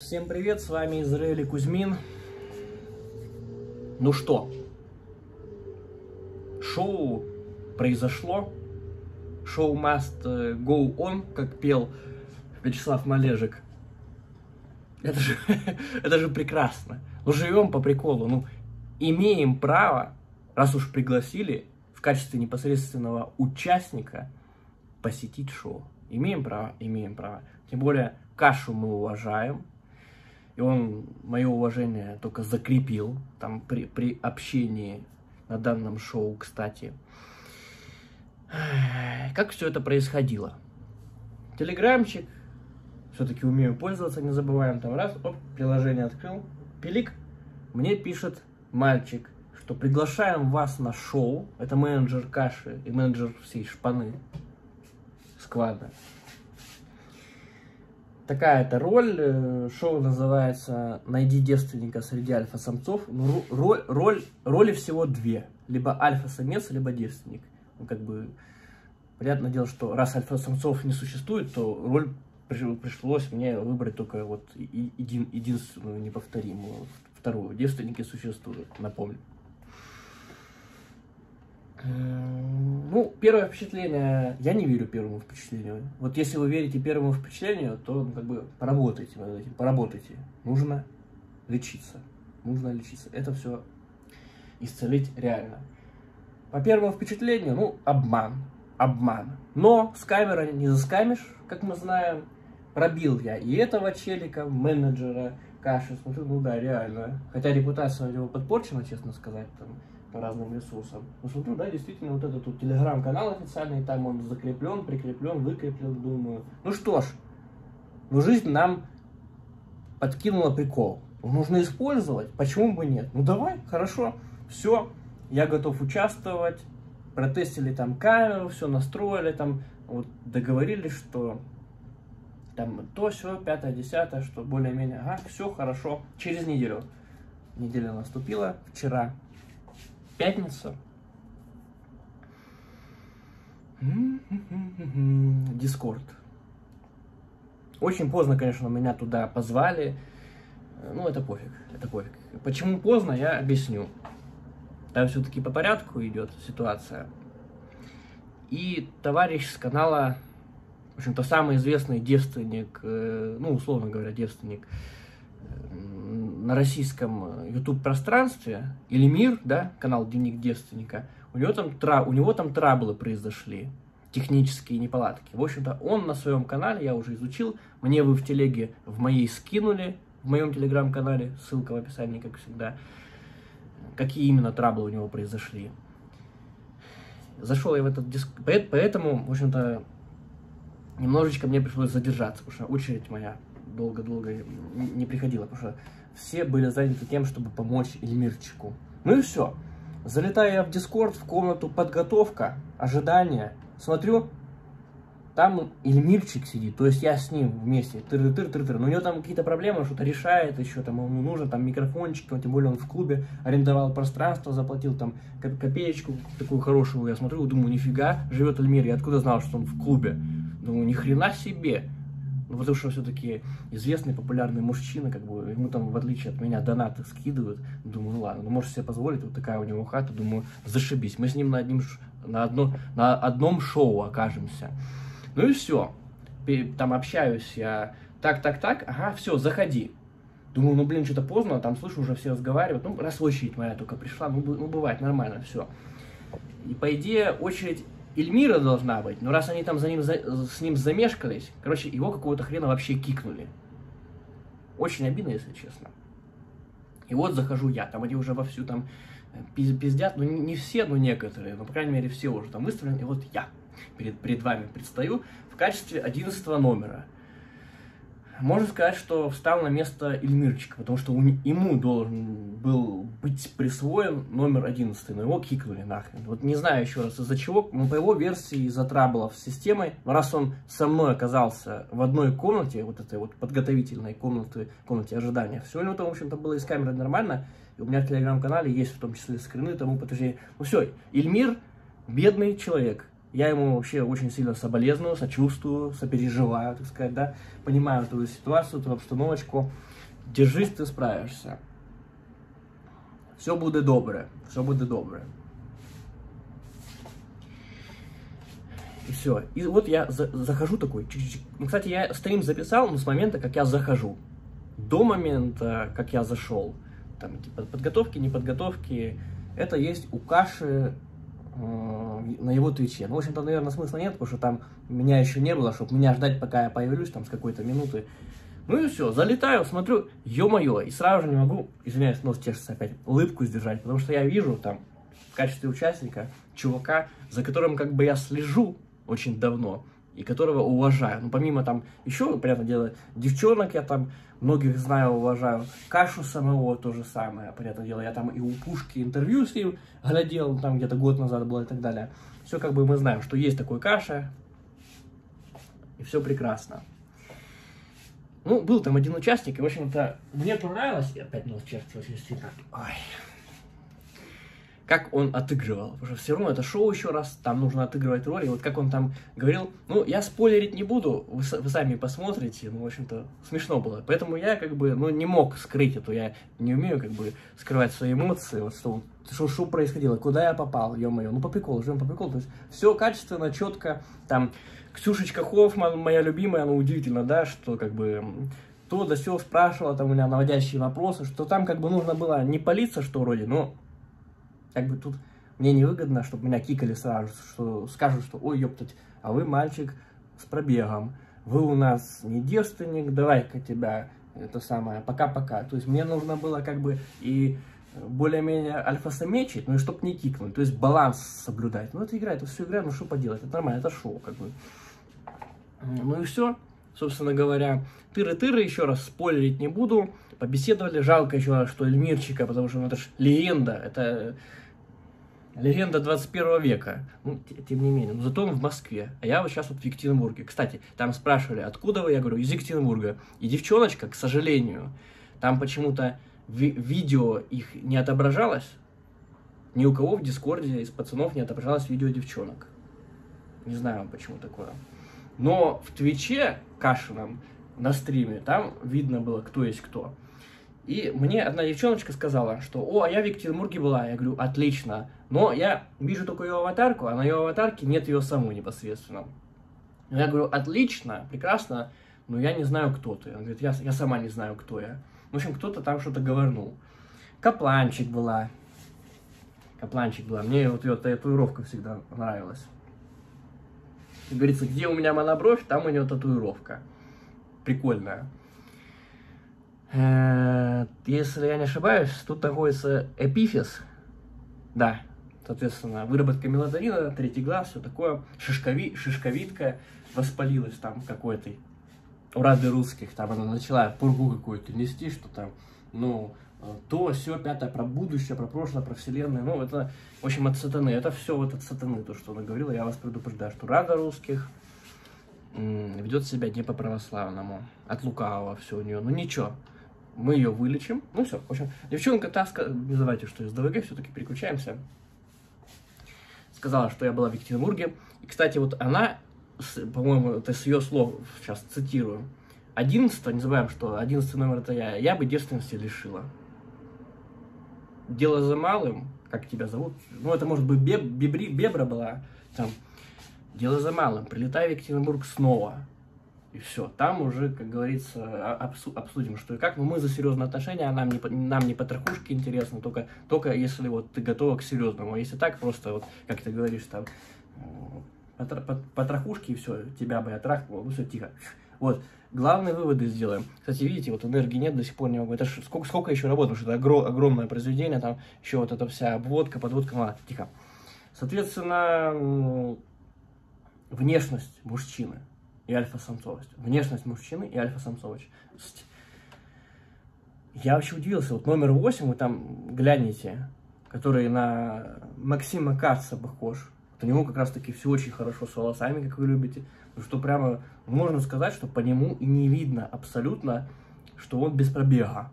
Всем привет, с вами Израиль Кузьмин. Ну что, шоу произошло, шоу must go on, как пел Вячеслав Малежик. Это же, это же прекрасно. Ну живем по приколу, ну имеем право, раз уж пригласили в качестве непосредственного участника посетить шоу. Имеем право, имеем право. Тем более кашу мы уважаем, и он мое уважение только закрепил там при, при общении на данном шоу, кстати. Как все это происходило? Телеграмчик, все-таки умею пользоваться, не забываем, там раз, оп, приложение открыл, пилик, мне пишет мальчик, что приглашаем вас на шоу, это менеджер каши и менеджер всей шпаны, сквада такая это роль. Э, шоу называется «Найди девственника среди альфа-самцов». Ну, роль, роль, роли всего две. Либо альфа-самец, либо девственник. Ну, как бы, понятное дело, что раз альфа-самцов не существует, то роль пришлось мне выбрать только вот един, единственную неповторимую. Вторую. Девственники существуют, напомню. Ну, первое впечатление, я не верю первому впечатлению. Вот если вы верите первому впечатлению, то ну, как бы поработайте над этим, поработайте. Нужно лечиться, нужно лечиться. Это все исцелить реально. По первому впечатлению, ну, обман, обман. Но с камерой не заскамишь, как мы знаем. Пробил я и этого челика, менеджера, каши, смотрю, ну да, реально. Хотя репутация у него подпорчена, честно сказать, там, по разным ресурсам. Но смотрю, да, действительно, вот этот тут телеграм-канал официальный, там он закреплен, прикреплен, выкреплен, думаю. Ну что ж, ну жизнь нам подкинула прикол. Нужно использовать, почему бы нет? Ну давай, хорошо, все, я готов участвовать. Протестили там камеру, все настроили, там вот договорились, что там то, все, пятое, десятое, что более-менее, ага, все хорошо. Через неделю. Неделя наступила вчера, пятницу. Дискорд. Очень поздно, конечно, меня туда позвали. Ну, это пофиг, это пофиг. Почему поздно, я объясню. Там все-таки по порядку идет ситуация. И товарищ с канала, в общем-то, самый известный девственник, э, ну, условно говоря, девственник, на российском YouTube пространстве, или Мир, да, канал Дневник девственника, у него там, тра, у него там траблы произошли, технические неполадки. В общем-то, он на своем канале, я уже изучил, мне вы в телеге в моей скинули, в моем телеграм-канале, ссылка в описании, как всегда, какие именно траблы у него произошли. Зашел я в этот диск, поэтому, в общем-то, немножечко мне пришлось задержаться, потому что очередь моя долго-долго не приходила, потому что все были заняты тем, чтобы помочь Эльмирчику. Ну и все. Залетаю я в Дискорд, в комнату подготовка, ожидание. Смотрю, там Эльмирчик сидит, то есть я с ним вместе, тыр тыр тыр тыр Но у него там какие-то проблемы, что-то решает еще, там ему нужно там микрофончик, тем более он в клубе арендовал пространство, заплатил там копеечку такую хорошую, я смотрю, думаю, нифига, живет Эльмир, я откуда знал, что он в клубе? Думаю, ни хрена себе. Ну, потому что все-таки известный, популярный мужчина, как бы, ему там, в отличие от меня, донаты скидывают. Думаю, ну ладно, ну может себе позволить, вот такая у него хата, думаю, зашибись. Мы с ним на, одним, на, одно, на одном шоу окажемся. Ну и все. Там общаюсь я, так, так, так, ага, все, заходи. Думаю, ну блин, что-то поздно, там слышу, уже все разговаривают. Ну, раз очередь моя только пришла, ну, ну бывает, нормально, все. И по идее очередь Эльмира должна быть, но раз они там за ним, за, с ним замешкались, короче, его какого-то хрена вообще кикнули. Очень обидно, если честно. И вот захожу я, там они уже вовсю там э, пиздят, ну не, все, но некоторые, но по крайней мере все уже там выставлены, и вот я перед, перед вами предстаю в качестве 11 номера можно сказать, что встал на место Эльмирчика, потому что ему должен был быть присвоен номер 11, но его кикнули нахрен. Вот не знаю еще раз из-за чего, но по его версии из-за траблов с системой, раз он со мной оказался в одной комнате, вот этой вот подготовительной комнаты, комнате ожидания, все у него там, в общем-то, было из камеры нормально, и у меня в телеграм-канале есть в том числе скрины тому подтверждение. Ну все, Эльмир бедный человек, я ему вообще очень сильно соболезную, сочувствую, сопереживаю, так сказать, да, понимаю эту ситуацию, эту обстановочку. держись, ты справишься. Все будет добре, все будет добре. И все. И вот я за захожу такой. Чик -чик. Ну, кстати, я стрим записал, но с момента, как я захожу. До момента, как я зашел. Там, типа, подготовки, неподготовки. Это есть у Каши на его твиче. Ну, в общем-то, наверное, смысла нет, потому что там меня еще не было, чтобы меня ждать, пока я появлюсь там с какой-то минуты. Ну и все, залетаю, смотрю, ё-моё, и сразу же не могу, извиняюсь, нос чешется опять, улыбку сдержать, потому что я вижу там в качестве участника чувака, за которым как бы я слежу очень давно, и которого уважаю. Ну, помимо там еще, понятное дело, девчонок я там многих знаю, уважаю. Кашу самого то же самое, понятное дело. Я там и у Пушки интервью с ним глядел, там где-то год назад было и так далее. Все как бы мы знаем, что есть такой Каша, и все прекрасно. Ну, был там один участник, и, в общем-то, мне понравилось, и опять нос чертится очень сильно. Ой как он отыгрывал. Потому что все равно это шоу еще раз, там нужно отыгрывать роли. Вот как он там говорил, ну, я спойлерить не буду, вы, вы сами посмотрите, ну, в общем-то, смешно было. Поэтому я как бы, ну, не мог скрыть эту, я не умею как бы скрывать свои эмоции, вот что, что, что происходило, куда я попал, ё-моё, ну, по приколу, живем по приколу. То есть все качественно, четко, там, Ксюшечка Хоффман, моя любимая, ну, удивительно, да, что как бы то да все спрашивала там у меня наводящие вопросы, что там как бы нужно было не палиться, что вроде, но как бы тут мне невыгодно, чтобы меня кикали сразу, что скажут, что ой, ёптать, а вы мальчик с пробегом, вы у нас не девственник, давай-ка тебя, это самое, пока-пока. То есть мне нужно было как бы и более-менее альфа-самечить, ну и чтобы не кикнуть, то есть баланс соблюдать. Ну это игра, это все игра, ну что поделать, это нормально, это шоу как бы. Ну и все, собственно говоря. Тыры-тыры, еще раз спойлерить не буду. Побеседовали, жалко еще, что Эльмирчика, потому что ну, это же легенда, это легенда 21 века. Ну, тем не менее. Но зато он в Москве. А я вот сейчас вот в Екатеринбурге. Кстати, там спрашивали, откуда вы? Я говорю, из Екатеринбурга. И девчоночка, к сожалению, там почему-то ви видео их не отображалось. Ни у кого в Дискорде из пацанов не отображалось видео девчонок. Не знаю, почему такое. Но в Твиче Кашином на стриме там видно было, кто есть кто. И мне одна девчоночка сказала, что «О, а я в Екатеринбурге была». Я говорю, отлично. Но я вижу только ее аватарку, а на ее аватарке нет ее саму непосредственно. Я говорю, отлично, прекрасно, но я не знаю, кто ты. Он говорит, я, я сама не знаю, кто я. В общем, кто-то там что-то говорнул. Капланчик была. Капланчик была. Мне вот ее татуировка всегда нравилась. Как говорится, где у меня монобровь, там у нее татуировка. Прикольная. Э, если я не ошибаюсь, тут находится эпифиз. Да, соответственно, выработка мелатонина, третий глаз, все такое. Шишкови, шишковитка воспалилась там какой-то. У Рады русских, там она начала пургу какую-то нести, что там, ну, то, все, пятое, про будущее, про прошлое, про вселенную. Ну, это, в общем, от сатаны. Это все вот от сатаны, то, что она говорила. Я вас предупреждаю, что Рада русских ведет себя не по-православному. От лукавого все у нее. Ну, ничего мы ее вылечим. Ну все, в общем, девчонка Таска, не забывайте, что из ДВГ все-таки переключаемся. Сказала, что я была в Екатеринбурге. И, кстати, вот она, по-моему, это с ее слов, сейчас цитирую. 11 не забываем, что 11 номер это я, я бы девственности лишила. Дело за малым, как тебя зовут, ну это может быть Беб, Бебри, Бебра была, там, дело за малым, прилетай в Екатеринбург снова, и все. Там уже, как говорится, обсудим, что и как. Но мы за серьезные отношения, а нам не, нам не потрохушки интересно, только, только если вот ты готова к серьезному. А если так, просто вот, как ты говоришь, там, потрохушки, и все, тебя бы я трахнул, ну все, тихо. Вот, главные выводы сделаем. Кстати, видите, вот энергии нет, до сих пор не могу. Это ж, сколько, сколько еще работаю, что это огром, огромное произведение, там еще вот эта вся обводка, подводка, ладно, тихо. Соответственно, внешность мужчины и альфа-самцовость. Внешность мужчины и альфа-самцовость. Я вообще удивился. Вот номер 8 вы там глянете, который на Максима Каца похож. Вот у него как раз таки все очень хорошо с волосами, как вы любите. Ну, что прямо можно сказать, что по нему и не видно абсолютно, что он без пробега.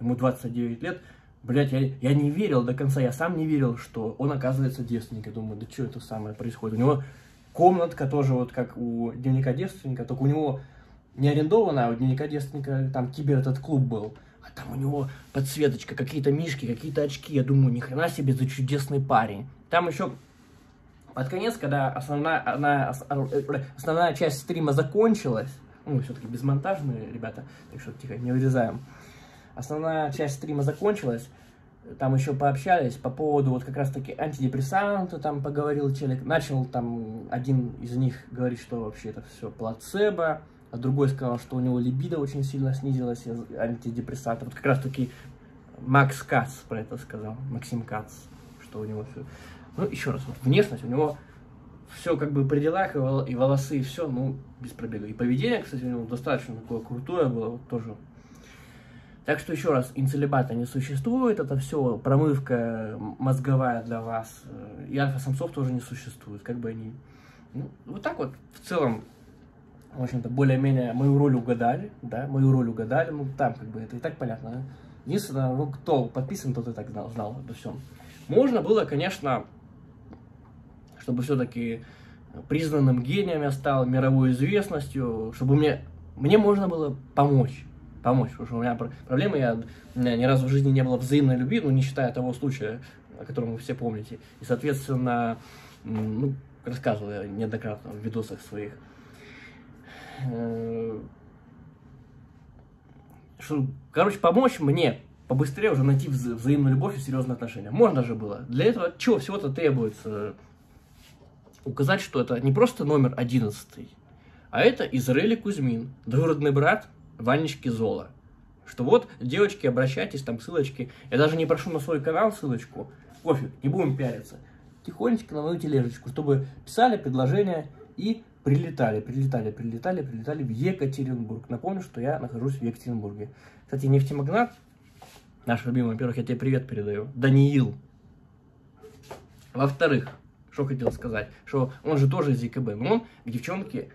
Ему 29 лет. Блять, я, я не верил до конца, я сам не верил, что он оказывается девственник. Я думаю, да что это самое происходит? У него комнатка тоже, вот как у дневника девственника, только у него не арендованная, а у дневника девственника там кибер этот клуб был. а там у него подсветочка, какие-то мишки, какие-то очки. Я думаю, ни хрена себе за чудесный парень. Там еще под конец, когда основная, она, основная часть стрима закончилась, ну, все-таки безмонтажные ребята, так что тихо, не вырезаем. Основная часть стрима закончилась, там еще пообщались по поводу вот как раз-таки антидепрессанта, там поговорил человек, начал там один из них говорить, что вообще это все плацебо, а другой сказал, что у него либидо очень сильно снизилось из антидепрессантов. Вот как раз-таки Макс Кац про это сказал, Максим Кац, что у него все... Ну, еще раз, вот внешность у него все как бы при делах, и волосы, и все, ну, без пробега. И поведение, кстати, у него достаточно такое крутое было, тоже так что еще раз, инцелебата не существует, это все промывка мозговая для вас. И альфа-самцов тоже не существует, как бы они... Ну, вот так вот, в целом, в общем-то, более-менее мою роль угадали, да, мою роль угадали, ну, там, как бы, это и так понятно, да? Единственное, ну, кто подписан, тот и так знал, знал обо всем. Можно было, конечно, чтобы все-таки признанным гением я стал, мировой известностью, чтобы мне, мне можно было помочь помочь. Потому что у меня проблема, я, у меня ни разу в жизни не было взаимной любви, ну, не считая того случая, о котором вы все помните. И, соответственно, ну, рассказывал я неоднократно в видосах своих. Э, что, короче, помочь мне побыстрее уже найти вза взаимную любовь и серьезные отношения. Можно же было. Для этого чего всего-то требуется? Указать, что это не просто номер одиннадцатый, а это Израиль Кузьмин, двоюродный брат Ванечки Зола. Что вот, девочки, обращайтесь, там ссылочки. Я даже не прошу на свой канал ссылочку. Пофиг, не будем пиариться. Тихонечко на мою тележечку, чтобы писали предложения и прилетали, прилетали, прилетали, прилетали в Екатеринбург. Напомню, что я нахожусь в Екатеринбурге. Кстати, нефтемагнат, наш любимый, во-первых, я тебе привет передаю, Даниил. Во-вторых, что хотел сказать, что он же тоже из ЕКБ, но он к девчонке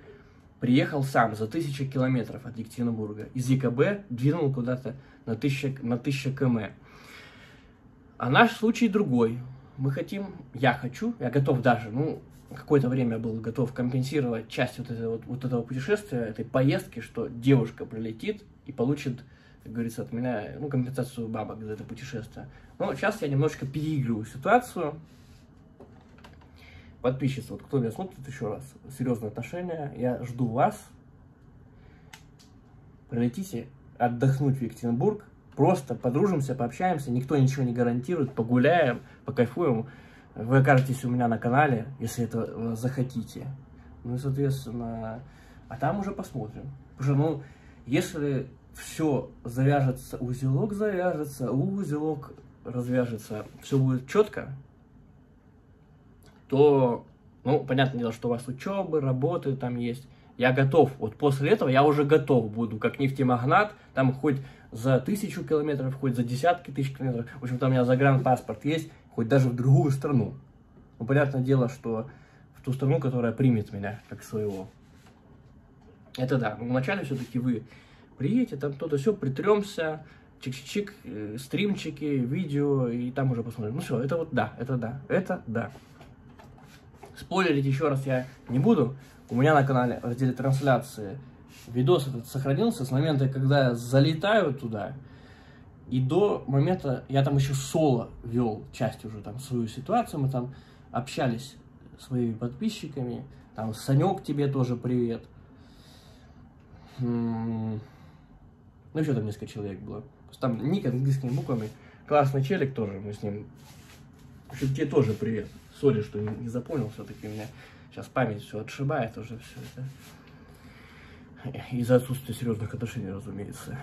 приехал сам за тысячи километров от Екатеринбурга. Из ЕКБ двинул куда-то на тысяча, на тысяча км. А наш случай другой. Мы хотим, я хочу, я готов даже, ну, какое-то время был готов компенсировать часть вот этого, вот, этого путешествия, этой поездки, что девушка прилетит и получит, как говорится, от меня, ну, компенсацию бабок за это путешествие. Но сейчас я немножко переигрываю ситуацию, подписчицы, вот кто меня смотрит еще раз, серьезные отношения, я жду вас. Прилетите отдохнуть в Екатеринбург, просто подружимся, пообщаемся, никто ничего не гарантирует, погуляем, покайфуем. Вы окажетесь у меня на канале, если это захотите. Ну и, соответственно, а там уже посмотрим. Потому что, ну, если все завяжется, узелок завяжется, узелок развяжется, все будет четко, то, ну, понятное дело, что у вас учебы, работы там есть. Я готов, вот после этого я уже готов буду, как нефтемагнат, там хоть за тысячу километров, хоть за десятки тысяч километров. В общем, там у меня загранпаспорт есть, хоть даже в другую страну. Ну, понятное дело, что в ту страну, которая примет меня как своего. Это да, но вначале все-таки вы приедете, там кто-то все, притремся, чик-чик, э, стримчики, видео, и там уже посмотрим. Ну все, это вот да, это да, это да. Спойлерить еще раз я не буду. У меня на канале в разделе трансляции видос этот сохранился с момента, когда я залетаю туда. И до момента, я там еще соло вел часть уже там свою ситуацию, мы там общались своими подписчиками. Там Санек тебе тоже привет. Ну, еще там несколько человек было. Там ник английскими буквами. Классный челик тоже, мы с ним. В тебе тоже привет. Сори, что не, не запомнил, все-таки меня сейчас память все отшибает уже все это. Из-за отсутствия серьезных отношений, разумеется.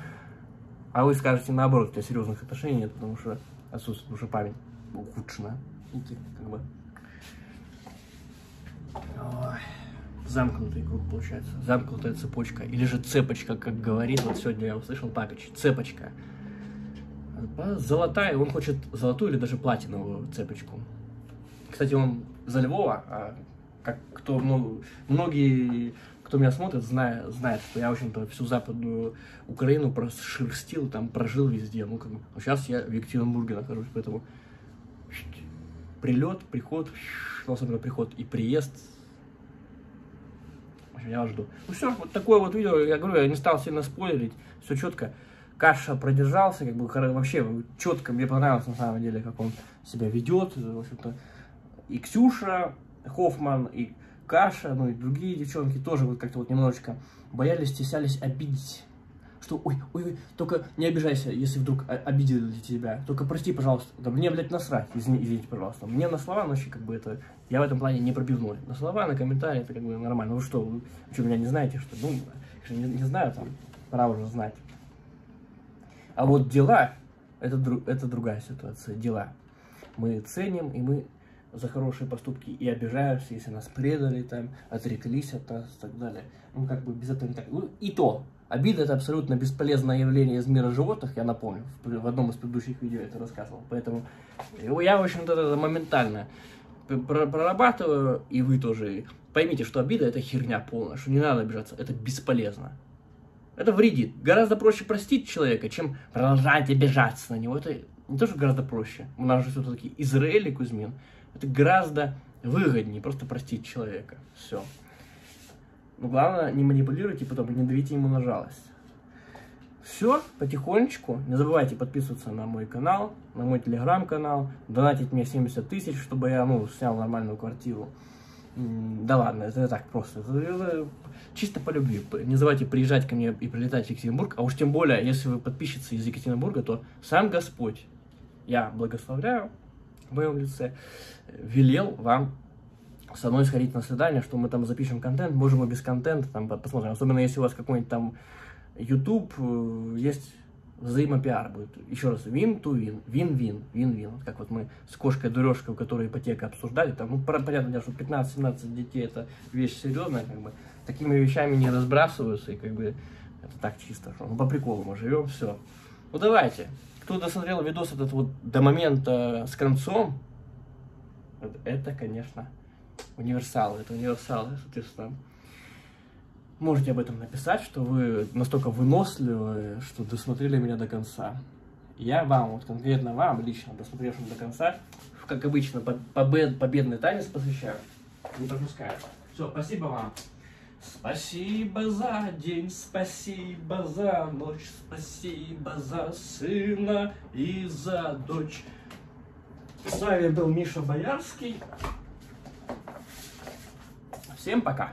А вы скажете наоборот, у тебя серьезных отношений нет, потому что отсутствует, что память ухудшена. Как бы. Ой. Замкнутый круг получается. Замкнутая цепочка. Или же цепочка, как говорит. Вот сегодня я услышал Папич. Цепочка. Золотая, он хочет золотую или даже платиновую цепочку. Кстати, он за Львова, а как кто, ну, многие, кто меня смотрит, знает, знает, что я, в общем-то, всю западную Украину прошерстил, там прожил везде. Ну, как, сейчас я в Екатеринбурге нахожусь, поэтому прилет, приход, ну, особенно приход и приезд. Я вас жду. Ну все, вот такое вот видео, я говорю, я не стал сильно спойлерить, все четко. Каша продержался, как бы вообще четко мне понравилось на самом деле, как он себя ведет. В общем-то, и Ксюша Хоффман, и Каша, ну и другие девчонки тоже вот как-то вот немножечко боялись, стеснялись обидеть. Что, ой, ой, ой, только не обижайся, если вдруг обидели тебя. Только прости, пожалуйста. Да мне, блядь, насрать, извини, извините, пожалуйста. Мне на слова, ну, как бы это, я в этом плане не пробивной. На слова, на комментарии, это как бы нормально. Вы что, вы что, меня не знаете, что? Ну, не, не знаю, там, пора уже знать. А вот дела, это, это другая ситуация, дела. Мы ценим, и мы за хорошие поступки и обижаемся, если нас предали, там, отреклись от нас и так далее. Ну, как бы без этого не так. Ну, и то, обида это абсолютно бесполезное явление из мира животных, я напомню, в одном из предыдущих видео это рассказывал. Поэтому я, в общем-то, это моментально прорабатываю, и вы тоже поймите, что обида это херня полная, что не надо обижаться, это бесполезно. Это вредит. Гораздо проще простить человека, чем продолжать обижаться на него. Это не то, что гораздо проще. У нас же все-таки Израиль и Кузьмин. Это гораздо выгоднее просто простить человека. Все. Но главное, не манипулируйте потом, не давите ему на жалость. Все, потихонечку. Не забывайте подписываться на мой канал, на мой телеграм-канал, донатить мне 70 тысяч, чтобы я, ну, снял нормальную квартиру. Да ладно, это так просто. Это, чисто по любви. Не забывайте приезжать ко мне и прилетать в Екатеринбург. А уж тем более, если вы подписчицы из Екатеринбурга, то сам Господь, я благословляю, в моем лице, велел вам со мной сходить на свидание, что мы там запишем контент, можем и без контента там посмотрим. Особенно если у вас какой-нибудь там YouTube, э, есть взаимопиар будет. Еще раз, win, win-win, win-win. Как вот мы с кошкой-дурежкой, у которой ипотека обсуждали, там, ну, понятно что 15-17 детей это вещь серьезная, как бы, такими вещами не разбрасываются, и как бы, это так чисто, что, ну, по приколу мы живем, все. Ну, давайте, кто досмотрел видос этот вот до момента с концом, это, конечно, универсалы, это универсалы, соответственно. Можете об этом написать, что вы настолько выносливы, что досмотрели меня до конца. Я вам, вот конкретно вам, лично, досмотревшим до конца, как обычно, побед, победный танец посвящаю. Не пропускаю. Все, спасибо вам. Спасибо за день, спасибо за ночь, спасибо за сына и за дочь. С вами был Миша Боярский. Всем пока.